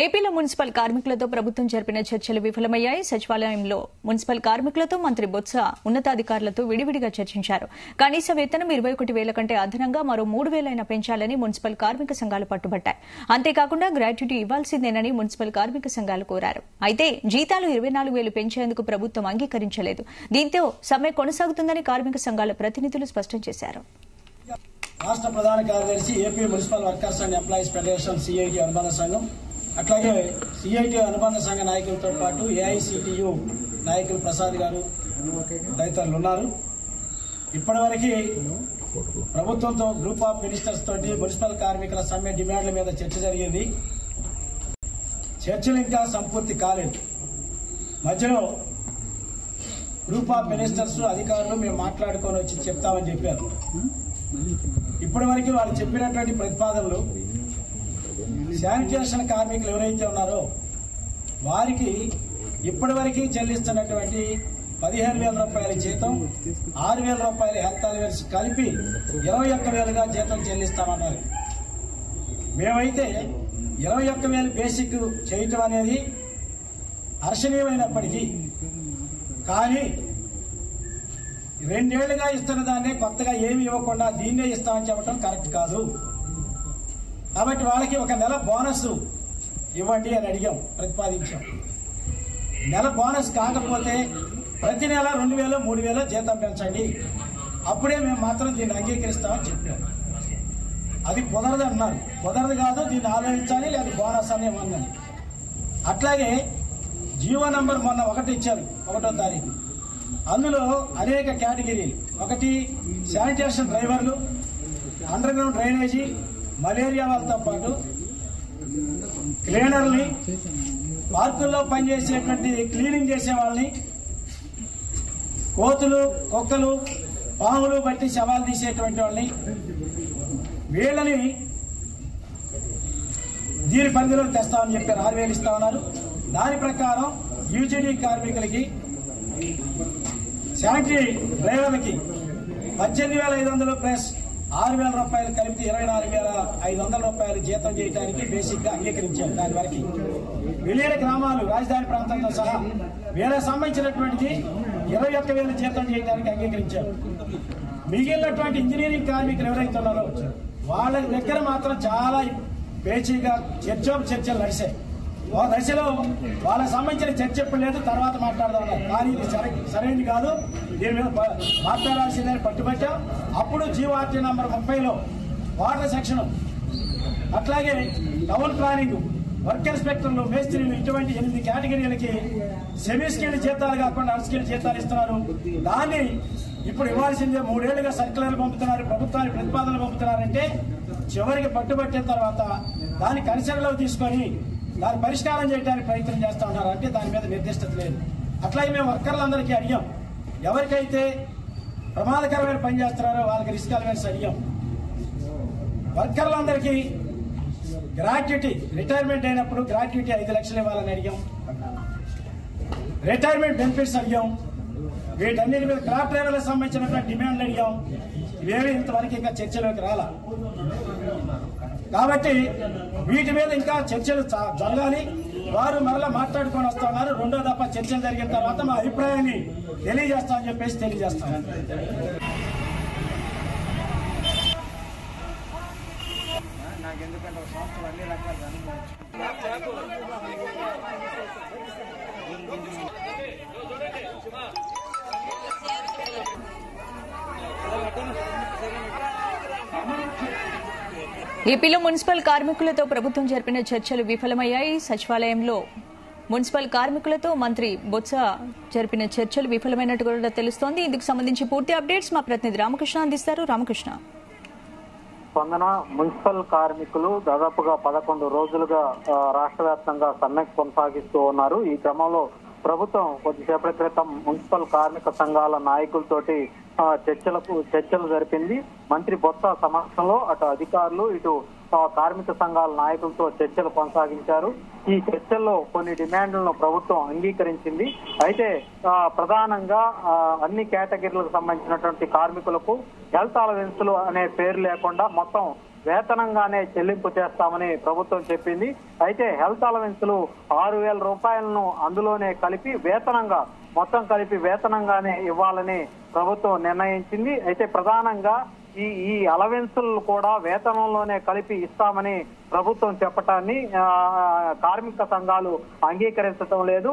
ఏపీలో మున్సిపల్ కార్మికులతో ప్రభుత్వం జరిపిన చర్చలు విఫలమయ్యాయి. సచివాలయంలో మున్సిపల్ కార్మికులతో మంత్రి బొత్స ఉన్నతాధికారులతో విడివిడిగా చర్చించారు. కనీస వేతనం ఇరవై ఒకటి వేల కంటే అదనంగా మరో మూడు వేలైనా పెంచాలని మున్సిపల్ కార్మిక సంఘాలు పట్టుబట్టాయి. అంతేకాకుండా గ్రాట్యుటీ ఇవ్వాల్సిందేనని మున్సిపల్ కార్మిక సంఘాలు కోరారు. అయితే జీతాలు ఇరవై నాలుగు వేలు పెంచేందుకు ప్రభుత్వం అంగీకరించలేదు. దీంతో సమ్మె కొనసాగుతుందని కార్మిక సంఘాల ప్రతినిధులు స్పష్టం చేశారు. రాష్ట్ర ప్రధాన కార్యదర్శి AP municipal workers and employees federation CIT అనుబంధ సంఘం అట్లాగే సిఐటి అనుబంధ సంఘ నాయకులతో పాటు ఏఐసిటియు నాయకులు ప్రసాద్ గారు తదితరులు ఉన్నారు. ఇప్పటివరకు ప్రభుత్వంతో గ్రూప్ ఆఫ్ మినిస్టర్స్ తోటి మున్సిపల్ కార్మికుల సమ్మె డిమాండ్ల మీద చర్చ జరిగింది. చర్చలు ఇంకా సంపూర్తి కాలేదు. మధ్యలో గ్రూప్ ఆఫ్ మినిస్టర్స్ అధికారులు మేము మాట్లాడుకొని వచ్చి చెప్తామని చెప్పారు. ఇప్పటి వరకు వాళ్ళు చెప్పినటువంటి ప్రతిపాదనలు శానిటేషన్ కార్మికులు ఎవరైతే ఉన్నారో వారికి ఇప్పటి వరకు చెల్లిస్తున్నటువంటి పదిహేను వేల రూపాయల జీతం ఆరు వేల రూపాయల హెల్త్ అలవెన్స్ కలిపి ఇరవై ఒక్క వేలుగా జీతం చెల్లిస్తామన్నారు. మేమైతే ఇరవై ఒక్క వేలు బేసిక్ చేయటం అనేది హర్షణీయమైనప్పటికీ కానీ రెండేళ్ళుగా ఇస్తున్న దాన్నే కొత్తగా ఏమి ఇవ్వకుండా దీన్నే ఇస్తామని చెప్పడం కరెక్ట్ కాదు. కాబట్టి వాళ్ళకి ఒక నెల బోనస్ ఇవ్వండి అని అడిగాం ప్రతిపాదించాం. నెల బోనస్ కాకపోతే ప్రతి నెల రెండు వేలు మూడు వేలు జీతం పెంచండి. అప్పుడే మేము మాత్రం దీన్ని అంగీకరిస్తామని చెప్పాం. అది కుదరదు అన్నారు. కుదరదు కాదు దీన్ని ఆలోచించాలి లేదా బోనస్ అనే మందని అట్లాగే జీవో నంబర్ మొన్న ఒకటి ఇచ్చారు ఒకటో తారీఖు. అందులో అనేక కేటగిరీలు. ఒకటి శానిటేషన్ డ్రైవర్లు అండర్ గ్రౌండ్ డ్రైనేజీ మలేరియా వాళ్ళతో పాటు క్లీనర్ని పార్కుల్లో పనిచేసేటువంటి క్లీనింగ్ చేసే వాళ్ళని కోతులు కుక్కలు పాములు బట్టి శవాలు తీసేటువంటి వాళ్ళని వీళ్ళని దీని పరిధిలో తెస్తామని చెప్పారు ఆరు వేలు ఇస్తామన్నారు దాని ప్రకారం యూజీడీ కార్మికులకి శానిటరీ డ్రైవర్లకి పద్దెనిమిది వేల ఐదు వందలు ప్లస్ ఆరు వేల రూపాయలు కలిపి ఇరవై నాలుగు వేల ఐదు వందల రూపాయలు జీతం చేయడానికి బేసిక్గా అంగీకరించారు దాని వరకు. విలీన గ్రామాలు రాజధాని ప్రాంతంతో సహా వీళ్ళకి సంబంధించినటువంటిది ఇరవై ఒక్క వేల జీతం చేయడానికి అంగీకరించారు. మిగిలినటువంటి ఇంజనీరింగ్ కార్మికులు ఎవరైతే ఉన్నారో వాళ్ళ దగ్గర మాత్రం చాలా పేచీగా చర్చ చర్చలు నడిచాయి ఒక దశలో వాళ్ళకి సంబంధించిన చర్చ ఎప్పుడు లేదు తర్వాత మాట్లాడదాం కానీ ఇది సరి సరైనది కాదు. దీని మీద ప- మాట్లాడాల్సిందని పట్టుబట్టాం అప్పుడు జీవార్టీ నంబర్ ముప్పైలో వాటర్ సెక్షన్ అట్లాగే టౌన్ ప్లానింగ్ వర్క్ ఇన్స్పెక్టర్లు మేస్త్రీలు ఇటువంటి ఎనిమిది కేటగిరీలకి సెమీ స్కిల్ జీతాలు కాకుండా అన్ స్కిల్ జీతాలు ఇస్తున్నారు. దాన్ని ఇప్పుడు ఇవ్వాల్సిందే మూడేళ్ళుగా సర్కులర్లు పంపుతున్నారు ప్రభుత్వానికి ప్రతిపాదనలు పంపుతున్నారంటే చివరికి పట్టుబట్టిన తర్వాత దాన్ని కన్సిడర్లో తీసుకొని దాన్ని పరిష్కారం చేయడానికి ప్రయత్నం చేస్తూ ఉన్నారు. అంటే దాని మీద నిర్దిష్టత లేదు. అట్లాగే మేము వర్కర్లందరికీ అడిగాం. ఎవరికైతే ప్రమాదకరమైన పని చేస్తున్నారో వాళ్ళకి రిస్క్ అలవెన్స్ అడిగాం. వర్కర్లందరికీ గ్రాట్యుటీ రిటైర్మెంట్ అయినప్పుడు గ్రాట్యుటీ ఐదు లక్షలు ఇవ్వాలని అడిగాం. రిటైర్మెంట్ బెనిఫిట్స్ అడిగాం. వీటన్నిటి మీద క్రాఫ్ట్ డ్రైవర్లకు సంబంధించినటువంటి డిమాండ్లు అడిగాం. ఇవేమీ ఇంతవరకు ఇంకా చర్చలోకి రాలా? కాబట్టి వీటి మీద ఇంకా చర్చలు చ- జరగాలి. వారు మరలా మాట్లాడుకొని వస్తున్నారు. రెండో దఫా చర్చలు జరిగిన తర్వాత మా అభిప్రాయాన్ని తెలియజేస్తామని చెప్పేసి తెలియజేస్తాం ఏపీలో మున్సిపల్ కార్మికులతో ప్రభుత్వం జరిపిన చర్చలు విఫలమయ్యాయి. సచివాలయంలో మున్సిపల్ కార్మికులతో మంత్రి బొత్స జరిపిన చర్చలు విఫలమైనట్టు కూడా తెలుస్తోంది. ఇందుకు సంబంధించి పూర్తి అప్డేట్స్ మా ప్రతినిధి రామకృష్ణ అందిస్తారు. రామకృష్ణ. స్పందన మున్సిపల్ కార్మికులు దాదాపుగా పదకొండు రోజులుగా రాష్ట్ర వ్యాప్తంగా సమ్మె కొనసాగిస్తూ ఉన్నారు. ఈ క్రమంలో ప్రభుత్వం కొద్దిసేపటి క్రితం మున్సిపల్ కార్మిక సంఘాల నాయకులతోటి చర్చలకు చర్చలు జరిపింది. మంత్రి బొత్స సమక్షంలో అటు అధికారులు ఇటు కార్మిక సంఘాల నాయకులతో చర్చలు కొనసాగించారు. ఈ చర్చల్లో కొన్ని డిమాండ్లను ప్రభుత్వం అంగీకరించింది. అయితే ప్రధానంగా అన్ని కేటగిరీలకు సంబంధించినటువంటి కార్మికులకు హెల్త్ అలవెన్స్లు అనే పేరు లేకుండా మొత్తం వేతనంగానే చెల్లింపు చేస్తామని ప్రభుత్వం చెప్పింది. అయితే హెల్త్ అలవెన్స్లు ఆరు వేల రూపాయలను అందులోనే కలిపి వేతనంగా మొత్తం కలిపి వేతనంగానే ఇవ్వాలని ప్రభుత్వం నిర్ణయించింది. అయితే ప్రధానంగా ఈ ఈ అలవెన్సులు కూడా వేతనంలోనే కలిపి ఇస్తామని ప్రభుత్వం చెప్పటాన్ని కార్మిక సంఘాలు అంగీకరించడం లేదు.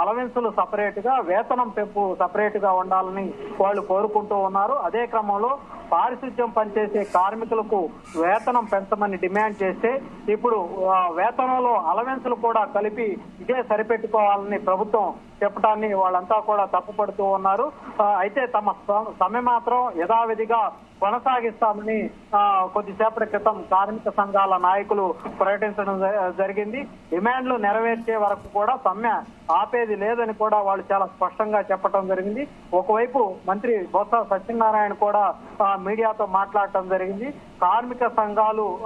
అలవెన్సులు సపరేట్గా వేతనం పెంపు సపరేట్గా ఉండాలని వాళ్ళు కోరుకుంటూ ఉన్నారు. అదే క్రమంలో పారిశుద్ధ్యం పనిచేసే కార్మికులకు వేతనం పెంచమని డిమాండ్ చేస్తే ఇప్పుడు వేతనంలో అలవెన్సులు కూడా కలిపి ఇదే సరిపెట్టుకోవాలని ప్రభుత్వం చెప్పడాన్ని వాళ్ళంతా కూడా తప్పుపడుతూ ఉన్నారు. అయితే తమ సమ్మె మాత్రం యథావిధిగా కొనసాగిస్తామని కొద్దిసేపటి క్రితం కార్మిక సంఘాల నాయకులు ప్రకటించడం జ- జరిగింది. డిమాండ్లు నెరవేర్చే వరకు కూడా సమ్మె ఆపేది లేదని కూడా వాళ్ళు చాలా స్పష్టంగా చెప్పడం జరిగింది. ఒకవైపు మంత్రి బొత్స సత్యనారాయణ కూడా మీడియాతో మాట్లాడటం జరిగింది. కార్మిక సంఘాలు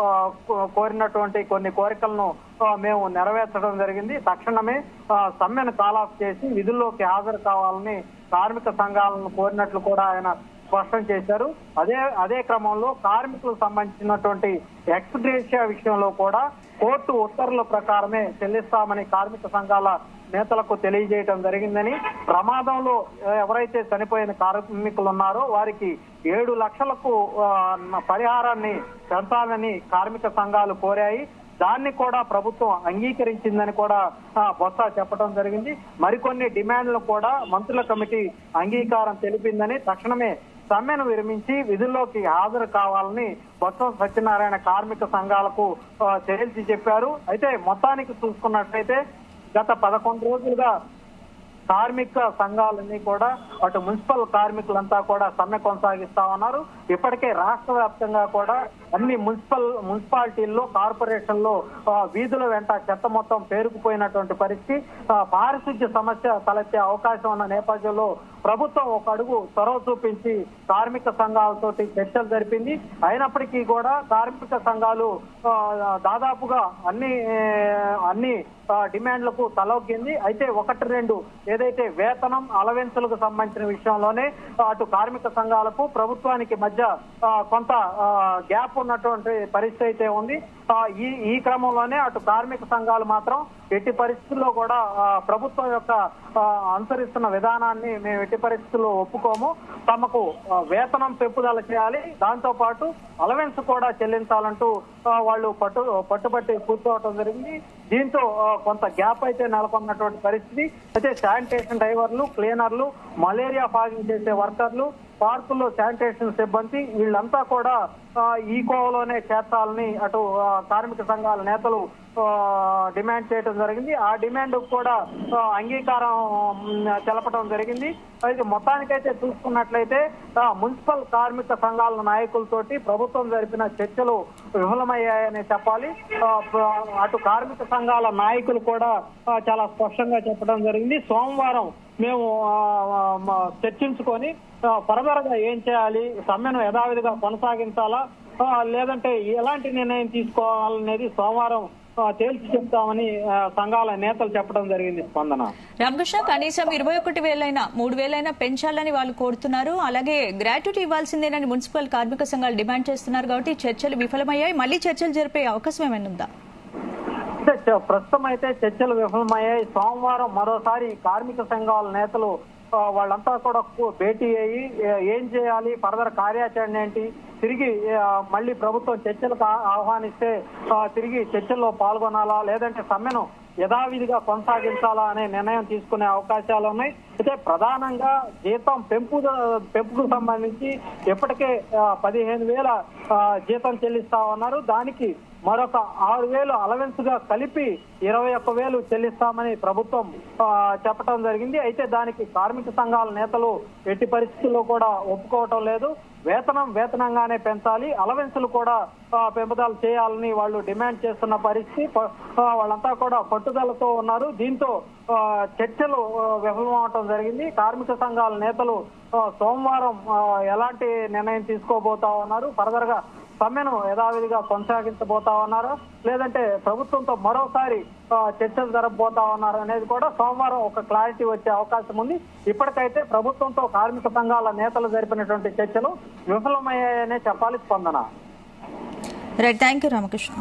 కోరినటువంటి కొన్ని కోరికలను మేము నెరవేర్చడం జరిగింది. తక్షణమే సమ్మెను కాల్ ఆఫ్ చేసి విధుల్లోకి హాజరు కావాలని కార్మిక సంఘాలను కోరినట్లు కూడా ఆయన స్పష్టం చేశారు. అదే అదే క్రమంలో కార్మికులకు సంబంధించినటువంటి ఎక్స్గ్రేషియా విషయంలో కూడా కోర్టు ఉత్తర్వుల ప్రకారమే చెల్లిస్తామని కార్మిక సంఘాల నేతలకు తెలియజేయడం జరిగిందని ప్రమాదంలో ఎవరైతే చనిపోయిన కార్మికులు ఉన్నారో వారికి ఏడు లక్షలకు పరిహారాన్ని పెంచాలని కార్మిక సంఘాలు కోరాయి. దాన్ని కూడా ప్రభుత్వం అంగీకరించిందని కూడా బొత్స చెప్పడం జరిగింది. మరికొన్ని డిమాండ్లు కూడా మంత్రుల కమిటీ అంగీకారం తెలిపిందని తక్షణమే సమ్మెను విరమించి విధుల్లోకి హాజరు కావాలని బొత్స సత్యనారాయణ కార్మిక సంఘాలకు తేల్చి చెప్పారు. అయితే మొత్తానికి చూసుకున్నట్లయితే గత పదకొండు రోజులుగా కార్మిక సంఘాలన్నీ కూడా అటు మున్సిపల్ కార్మికులంతా కూడా సమ్మె కొనసాగిస్తా ఉన్నారు. ఇప్పటికే రాష్ట్ర వ్యాప్తంగా కూడా అన్ని మున్సిపల్ మున్సిపాలిటీల్లో కార్పొరేషన్లో వీధుల వెంట చెత్త మొత్తం పేరుకుపోయినటువంటి పరిస్థితి. పారిశుద్ధ్య సమస్య తలెత్తే అవకాశం ఉన్న నేపథ్యంలో ప్రభుత్వం ఒక అడుగు చొరవ చూపించి కార్మిక సంఘాలతోటి చర్చలు జరిపింది. అయినప్పటికీ కూడా కార్మిక సంఘాలు దాదాపుగా అన్ని అన్ని డిమాండ్లకు తలొగ్గింది. అయితే ఒకటి రెండు ఏదైతే వేతనం అలవెన్సులకు సంబంధించిన విషయంలోనే అటు కార్మిక సంఘాలకు ప్రభుత్వానికి మధ్య మధ్య కొంత గ్యాప్ ఉన్నటువంటి పరిస్థితి అయితే ఉంది. ఈ ఈ క్రమంలోనే అటు కార్మిక సంఘాలు మాత్రం ఎట్టి పరిస్థితుల్లో కూడా ప్రభుత్వం యొక్క అనుసరిస్తున్న విధానాన్ని మేము ఎట్టి పరిస్థితుల్లో ఒప్పుకోము. తమకు వేతనం పెంపుదల చేయాలి. దాంతో పాటు అలవెన్స్ కూడా చెల్లించాలంటూ వాళ్ళు పట్టు పట్టుబట్టి కూర్చోవటం జరిగింది. దీంతో కొంత గ్యాప్ అయితే నెలకొన్నటువంటి పరిస్థితి. అయితే శానిటేషన్ డ్రైవర్లు క్లీనర్లు మలేరియా ఫాగింగ్ చేసే వర్కర్లు పార్కుల్లో శానిటేషన్ సిబ్బంది వీళ్ళంతా కూడా ఆ, ఈ కోవలోనే చేర్చాలని అటు కార్మిక సంఘాల నేతలు డిమాండ్ చేయడం జరిగింది. ఆ డిమాండ్ కూడా అంగీకారం తెలపడం జరిగింది. అయితే మొత్తానికైతే చూసుకున్నట్లయితే మున్సిపల్ కార్మిక సంఘాల నాయకులతోటి ప్రభుత్వం జరిపిన చర్చలు విఫలమయ్యాయని చెప్పాలి. అటు కార్మిక సంఘాల నాయకులు కూడా చాలా స్పష్టంగా చెప్పడం జరిగింది. సోమవారం మేము చర్చించుకొని ఫర్దర్గా ఏం చేయాలి సమ్మెను యథావిధిగా కొనసాగించాలా లేదంటే ఎలాంటి నిర్ణయం తీసుకోవాలనేది సోమవారం తేల్చి చెప్తామని సంఘాల నేతలు చెప్పడం జరిగింది. స్పందన. రామకృష్ణ కనీసం ఇరవై ఒకటి వేలైనా మూడు వేలైనా పెంచాలని వాళ్ళు కోరుతున్నారు. అలాగే గ్రాట్యుటీ ఇవ్వాల్సిందేనని మున్సిపల్ కార్మిక సంఘాలు డిమాండ్ చేస్తున్నారు కాబట్టి చర్చలు విఫలమయ్యాయి. మళ్ళీ చర్చలు జరిపే అవకాశం ఏమైనా ఉందా? ప్రస్తుతం అయితే చర్చలు విఫలమయ్యాయి. సోమవారం మరోసారి కార్మిక సంఘాల నేతలు వాళ్ళంతా కూడా భేటీ అయ్యి ఏం చేయాలి ఫర్దర్ కార్యాచరణ ఏంటి తిరిగి మళ్ళీ ప్రభుత్వం చర్చలకు ఆహ్వానిస్తే తిరిగి చర్చల్లో పాల్గొనాలా లేదంటే సమ్మెను యథావిధిగా కొనసాగించాలా అనే నిర్ణయం తీసుకునే అవకాశాలు ఉన్నాయి. అయితే ప్రధానంగా జీతం పెంపు పెంపుకు సంబంధించి ఇప్పటికే పదిహేను వేల జీతం చెల్లిస్తా ఉన్నారు. దానికి మరొక ఆరు వేలు అలవెన్స్గా కలిపి ఇరవై ఒక్క వేలు చెల్లిస్తామని ప్రభుత్వం చెప్పడం జరిగింది. అయితే దానికి కార్మిక సంఘాల నేతలు ఎట్టి పరిస్థితుల్లో కూడా ఒప్పుకోవటం లేదు. వేతనం వేతనంగానే పెంచాలి. అలవెన్సులు కూడా ఆ, పెంపుదల చేయాలని వాళ్ళు డిమాండ్ చేస్తున్న పరిస్థితి. వాళ్ళంతా కూడా పట్టుదలతో ఉన్నారు. దీంతో చర్చలు విఫలమవటం జరిగింది. కార్మిక సంఘాల నేతలు సోమవారం ఎలాంటి నిర్ణయం తీసుకోబోతా ఉన్నారు? ఫర్దర్గా సమ్మెను యథావిధిగా కొనసాగించబోతా ఉన్నారు లేదంటే ప్రభుత్వంతో మరోసారి చర్చలు జరగబోతా ఉన్నారు అనేది కూడా సోమవారం ఒక క్లారిటీ వచ్చే అవకాశం ఉంది. ఇప్పటికైతే ప్రభుత్వంతో కార్మిక సంఘాల నేతలు జరిపినటువంటి చర్చలు విఫలమయ్యాయనే చెప్పాలి స్పందన. Thank you Ramakrishna.